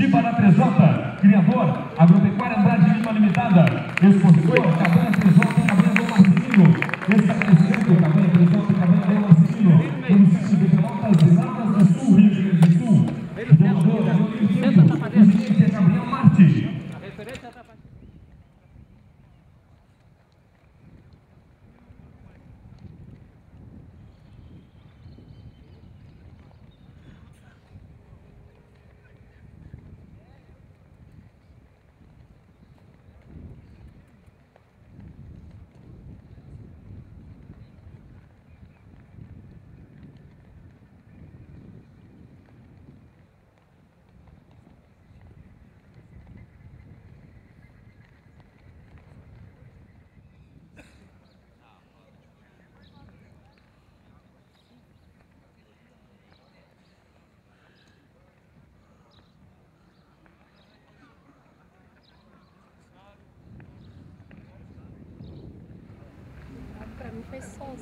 Chiba da 3J, criador, Agropecuária Andrade Lima Limitada, expositor, Cabanha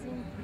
soon.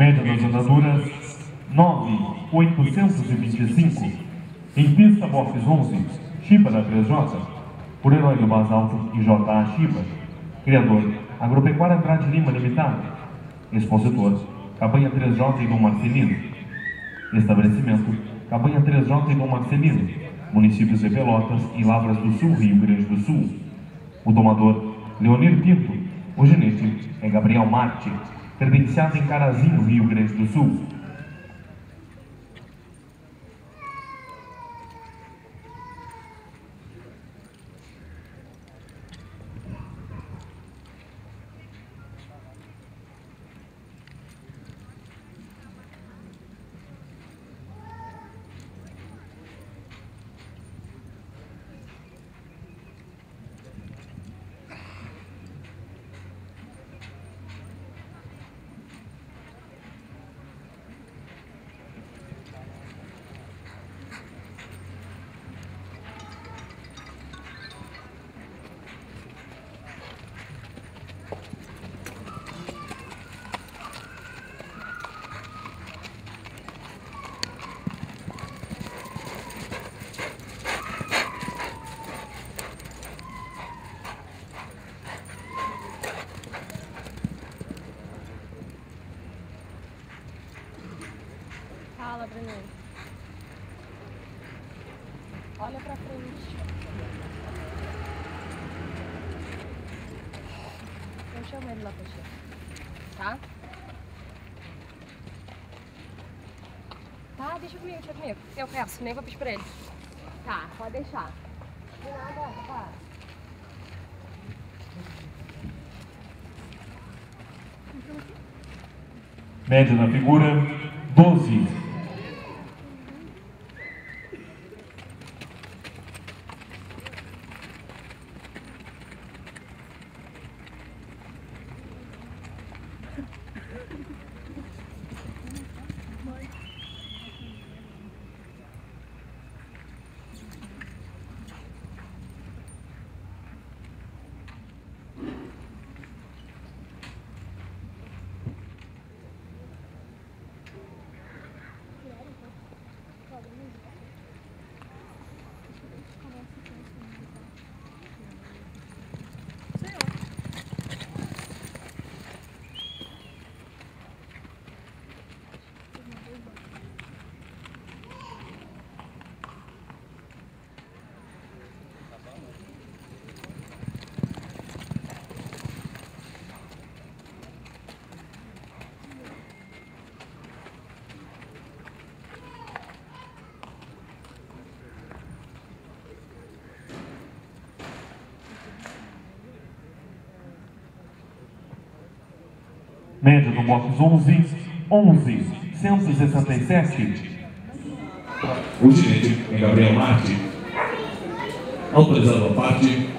Média das andaduras 9,825. Em pista, boxes 11, Chiba da 3J, por herói do basalto e J.A. Chiba. Criador, Agropecuária Andrade Lima Limitada. Expositor, Cabanha 3J e Dom Marcelino. Estabelecimento, Cabanha 3J e Dom Marcelino. Municípios de Pelotas e Lavras do Sul, Rio Grande do Sul. O domador, Leonir Pinto. O gerente é Gabriel Marte, credenciado em Carazinho, Rio Grande do Sul. Bruno. Olha pra frente. Eu chamo ele lá pra chegar. Tá? Tá, deixa comigo, deixa comigo. Eu peço, nem vou pedir pra ele. Tá, pode deixar. De nada, tá. Média da figura 12. Média do box 11, 11, 167. O ginete é Gabriel Marte. Autorizado a parte.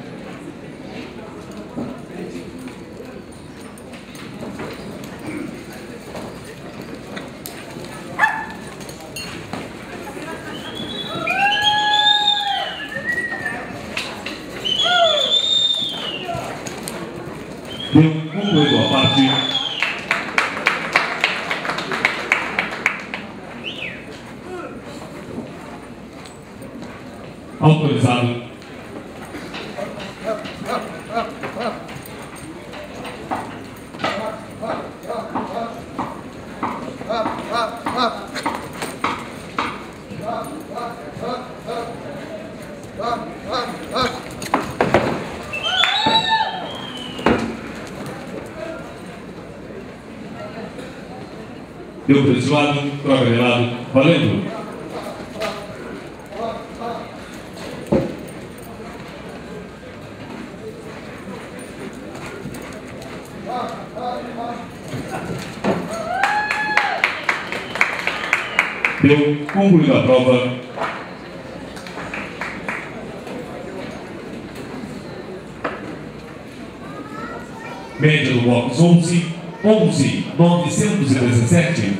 Deu concluído a parte. Autorizado. Deu para esse lado, troca de lado, valendo. Deu concluída a prova. Média do box 11, 11, 917.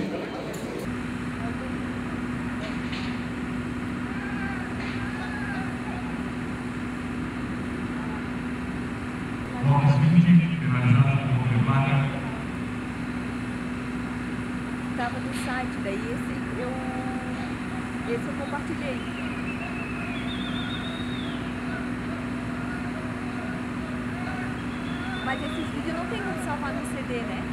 Box 20, finalizado por Cleopatra. Tava no site, daí esse eu compartilhei. Mas esses vídeos não tem como salvar no CD, né?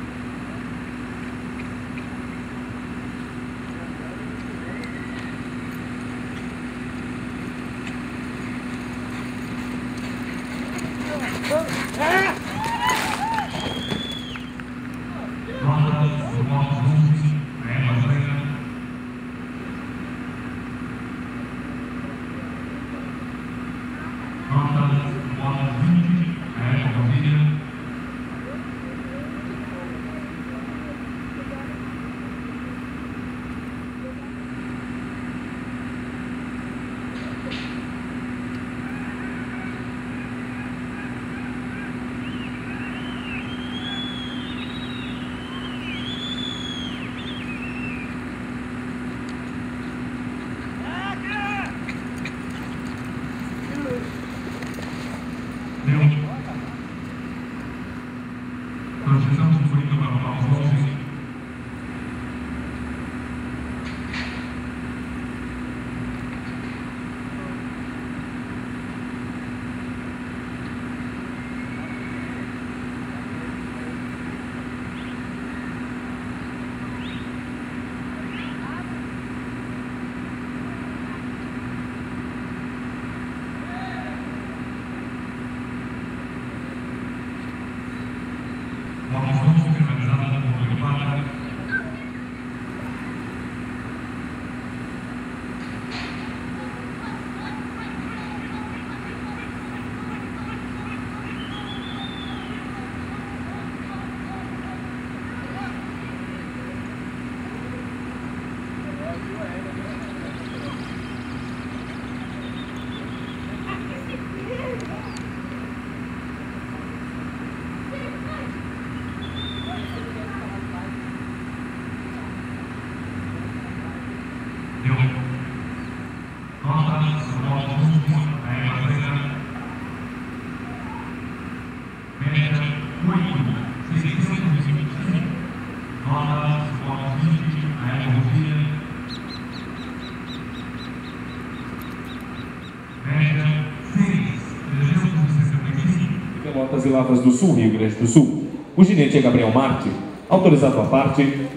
Pelotas e Lavras do Sul, Rio Grande do Sul. O ginete é Gabriel Marte. Autorizado a parte.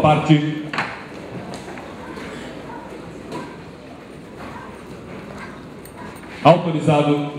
Parte. Autorizado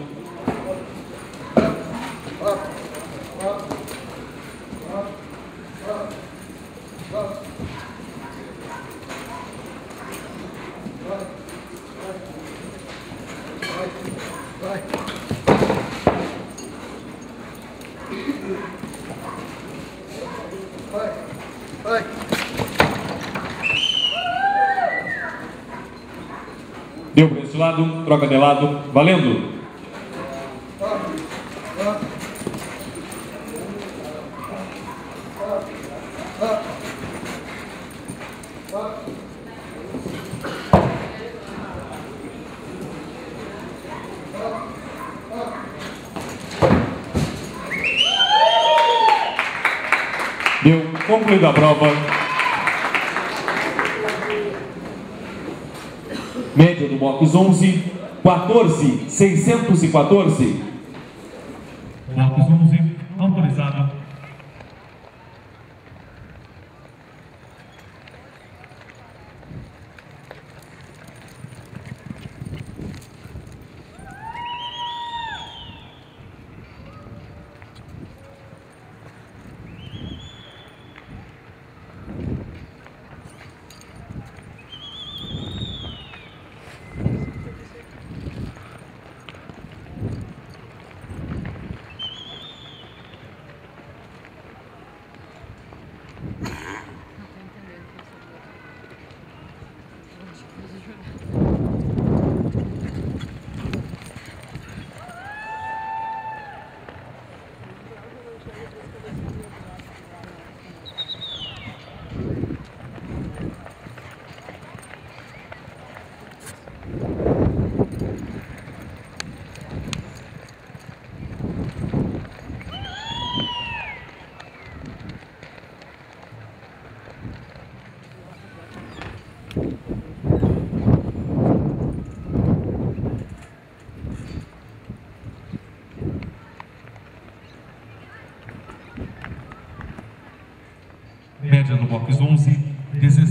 Deu para esse lado, troca de lado, valendo! média do box 11, 14, 614. Box 11, autorizado 11, 16.